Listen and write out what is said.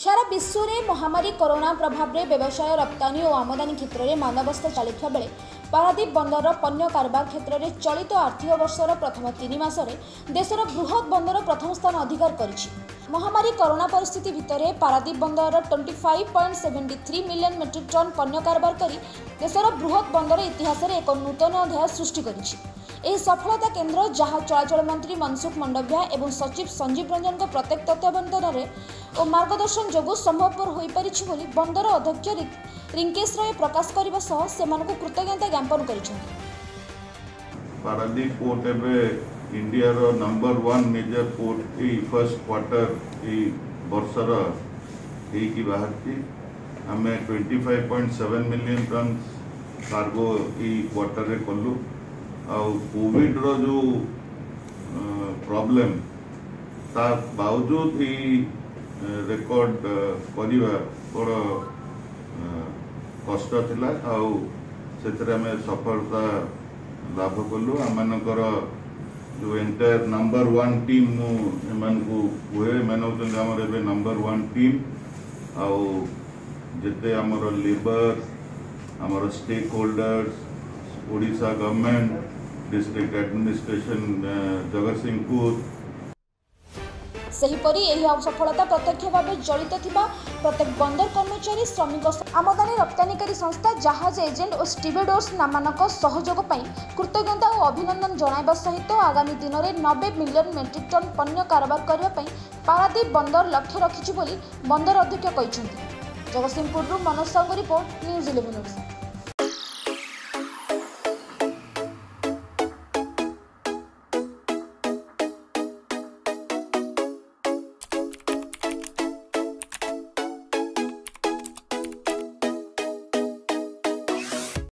ସାରା ବିଶ୍ୱରେ ମହାମାରୀ କରୋନା ପ୍ରଭାବରେ ବ୍ୟବସାୟ ରପ୍ତାନୀ ଓ ଆମଦାନୀ କ୍ଷେତ୍ରରେ ମାନ୍ଦାବସ୍ଥା ଚାଲିଥିବା ବେଳେ ପାରାଦୀପ ବନ୍ଦରର ପଣ୍ୟ କାରବାର କ୍ଷେତ୍ରରେ ଚଳିତ ଆର୍ଥିକ ବର୍ଷର ପ୍ରଥମ ତିନି ମାସରେ ଦେଶର ବୃହତ୍ ବନ୍ଦର ପ୍ରଥମ ସ୍ଥାନ ଅଧିକାର କରିଛି ମହାମାରୀ କରୋନା ପରିସ୍ଥିତି ଭିତରେ ପାରାଦୀପ ବନ୍ଦରର twenty five point seventy three million metric ton ପଣ୍ୟ କାରବାର କରି ଦେଶର ବୃହତ୍ ବନ୍ଦର ଇତିହାସରେ ଏକ ନୂତନ ଅଧ୍ୟାୟ ସୃଷ୍ଟି କରିଛି ଏହି ସଫଳତା କେନ୍ଦ୍ର ଯାହା ଚଳାଚଳ ମନ୍ତ୍ରୀ ମନସୁଖ ମଣ୍ଡଭିଆ ଏବଂ ସଚିବ ସଞ୍ଜୀବ ରଞ୍ଜନଙ୍କ ପ୍ରତ୍ୟେକ ତତ୍ତ୍ୱାବଧାନରେ ଓ ମାର୍ଗଦର୍ଶନ ଯୋଗୁଁ ସମ୍ଭବପର ହୋଇପାରିଛି ବୋଲି ବନ୍ଦର ଅଧ୍ୟକ୍ଷ ରିଙ୍କେଶ ରାୟ ପ୍ରକାଶ କରିବା ସହ ସେମାନଙ୍କୁ କୃତଜ୍ଞତା ଜ୍ଞାପନ କରିଛନ୍ତି ପାରାଦୀପ ପୋର୍ଟ ଏବେ ଇଣ୍ଡିଆର ନମ୍ବର ୱାନ୍ ମେଜର ପୋର୍ଟ ଏଇ ଫାର୍ଷ୍ଟ କ୍ୱାର୍ଟର ଏଇ ବର୍ଷର ହେଇକି ବାହାରିଛି ଆମେ twenty five point seven million ton cargo ଏଇ କ୍ୱାର୍ଟରରେ କଲୁ ଆଉ କୋଭିଡ଼ର ଯେଉଁ ପ୍ରୋବ୍ଲେମ୍ ତା ବାବଜୁଦ ଏଇ ରେକର୍ଡ଼ କରିବା ବଡ଼ କଷ୍ଟ ଥିଲା ଆଉ ସେଥିରେ ଆମେ ସଫଳତା ଲାଭ କଲୁ ଆମମାନଙ୍କର ଯେଉଁ ଏଣ୍ଟାୟାର ନମ୍ବର ୱାନ୍ ଟିମ୍ ମୁଁ ଏମାନଙ୍କୁ କୁହେ ଏମାନେ ହେଉଛନ୍ତି ଆମର ଏବେ ନମ୍ବର ୱାନ୍ ଟିମ୍ ଆଉ ଯେତେ ଆମର ଲେବର୍ ଆମର stakeholders Odisha government, district administration uh, Jagat ସେହିପରି ଏହି ଅସଫଳତା ପ୍ରତ୍ୟକ୍ଷ ଭାବେ ଜଡ଼ିତ ଥିବା ପ୍ରତ୍ୟେକ ବନ୍ଦର କର୍ମଚାରୀ ଶ୍ରମିକ ଆମଦାନୀ ରପ୍ତାନୀକାରୀ ସଂସ୍ଥା ଜାହାଜ ଏଜେଣ୍ଟ ଓ ଷ୍ଟିବେଡୋର୍ସ ନାମାନଙ୍କ ସହଯୋଗ ପାଇଁ କୃତଜ୍ଞତା ଓ ଅଭିନନ୍ଦନ ଜଣାଇବା ସହିତ ଆଗାମୀ ଦିନରେ ନବେ ମିଲିୟନ ମେଟ୍ରିକ୍ ଟନ୍ ପଣ୍ୟ କାରବାର କରିବା ପାଇଁ ପାରାଦୀପ ବନ୍ଦର ଲକ୍ଷ୍ୟ ରଖିଛି ବୋଲି ବନ୍ଦର ଅଧ୍ୟକ୍ଷ କହିଛନ୍ତି ଜଗତସିଂହପୁରରୁ ମନୋଜ ସାହୁଙ୍କ ରିପୋର୍ଟ ନ୍ୟୁଜ୍ ଇଲେଭେନ୍ ଓଡ଼ିଶା